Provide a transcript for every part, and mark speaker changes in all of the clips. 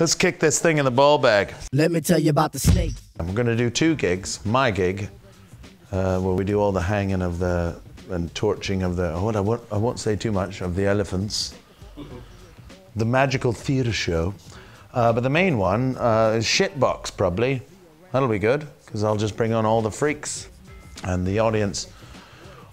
Speaker 1: Let's kick this thing in the ball bag.
Speaker 2: Let me tell you about the snake.
Speaker 1: And we're going to do two gigs. My gig, uh, where we do all the hanging of the and torching of the. What I won't, I won't say too much of the elephants. The magical theatre show. Uh, but the main one uh, is Shitbox, probably. That'll be good because I'll just bring on all the freaks, and the audience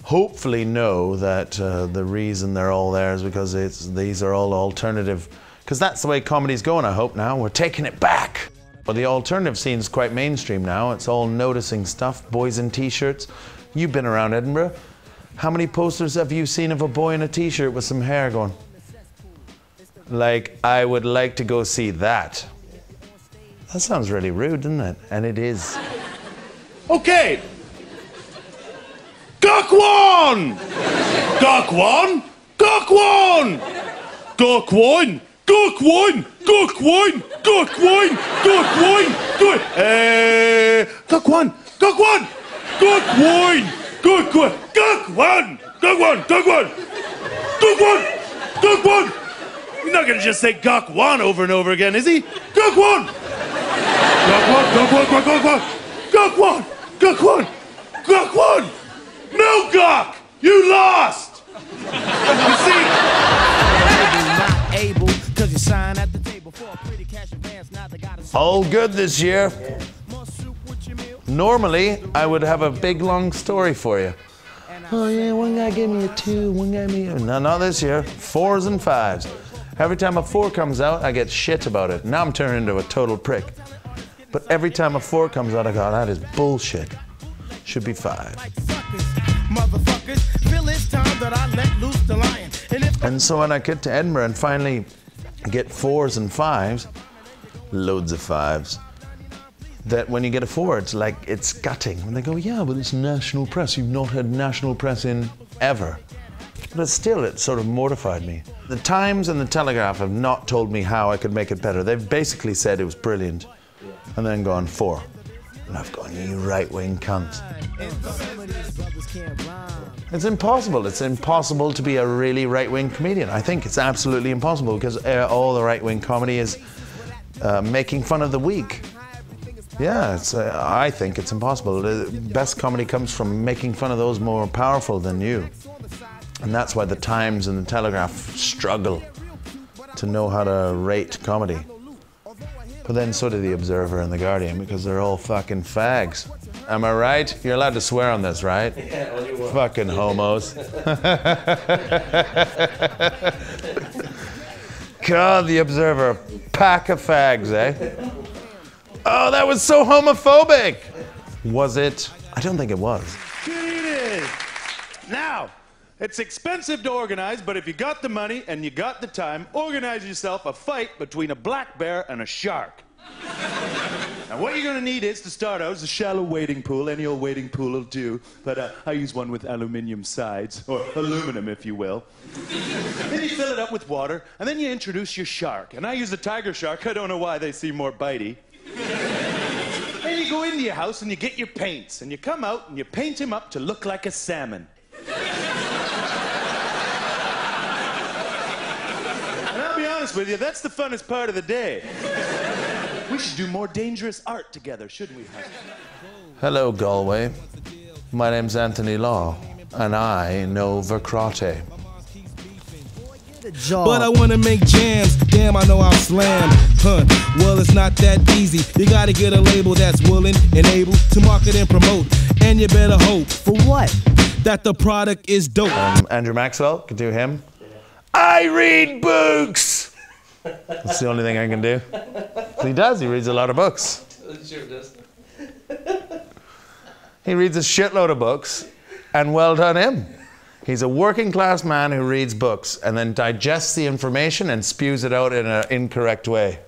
Speaker 1: hopefully know that uh, the reason they're all there is because it's these are all alternative because that's the way comedy's going, I hope now. We're taking it back. But the alternative scene's quite mainstream now. It's all noticing stuff, boys in t shirts. You've been around Edinburgh. How many posters have you seen of a boy in a t shirt with some hair going? Like, I would like to go see that. That sounds really rude, doesn't it? And it is.
Speaker 3: Okay. Gok Wan! Gok Wan! Duck wine! Duck wine! Duck wine! Duck wine! Duck... Uh, duck one! Duck one! Duck wine! Duck one! Duck one! Duck one! Duck one! Duck one! Duck one! You're not gonna just say Gok Wan over and over again, is he? Gok Wan! Gok Wan! Gok Wan! Gok Wan! Gok Wan! Gok
Speaker 2: Wan!
Speaker 1: All good this year.
Speaker 2: more soup with your meal.
Speaker 1: Normally, I would have a big long story for you. Oh yeah, one guy gave me a two, one guy gave me a... No, not this year. Fours and fives. Every time a four comes out, I get shit about it. Now I'm turning into a total prick. But every time a four comes out, I go, oh, that is bullshit. Should be five.
Speaker 2: Like suckers, motherfuckers. Feel it's time that I let loose the lion. And if
Speaker 1: And so when I get to Edinburgh and finally get fours and fives, loads of fives, that when you get a four, it's like it's gutting. When they go, yeah, but it's national press. You've not had national press in ever. But still, it sort of mortified me. The Times and the Telegraph have not told me how I could make it better. They've basically said it was brilliant and then gone four. And I've gone, you right wing cunt. It's impossible. It's impossible to be a really right wing comedian. I think it's absolutely impossible because uh, all the right wing comedy is uh, making fun of the weak. Yeah, it's, uh, I think it's impossible. The best comedy comes from making fun of those more powerful than you. And that's why the Times and the Telegraph struggle to know how to rate comedy. But then so do the Observer and the Guardian because they're all fucking fags. Am I right? You're allowed to swear on this, right? Fucking homos. God, the Observer, pack of fags, eh? Oh, that was so homophobic. Was it? I don't think it was.
Speaker 3: Now, it's expensive to organize, but if you got the money and you got the time, organize yourself a fight between a black bear and a shark. Now, what you're gonna need is to start out is a shallow wading pool. Any old wading pool will do, but uh, I use one with aluminium sides, or aluminum, if you will. then you fill it up with water, and then you introduce your shark. And I use a tiger shark. I don't know why they seem more bitey. Then you go into your house and you get your paints, and you come out and you paint him up to look like a salmon. and I'll be honest with you, that's the funnest part of the day. We should do more dangerous art together, shouldn't we?
Speaker 1: Hello, Galway. My name's Anthony Law, and I know Verkrate.
Speaker 4: But I wanna make jams, damn, I know I'll slam. Huh, well, it's not that easy. You gotta get a label that's willing and able to market and promote. And you better hope
Speaker 2: For what?
Speaker 4: that the product is dope.
Speaker 1: Um, Andrew Maxwell, could do him. I read books! That's the only thing I can do. He does, he reads a lot of books. He reads a shitload of books, and well done him. He's a working class man who reads books and then digests the information and spews it out in an incorrect way.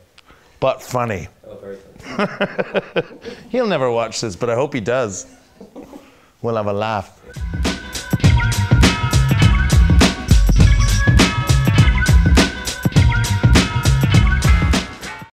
Speaker 1: But funny. He'll never watch this, but I hope he does. We'll have a laugh.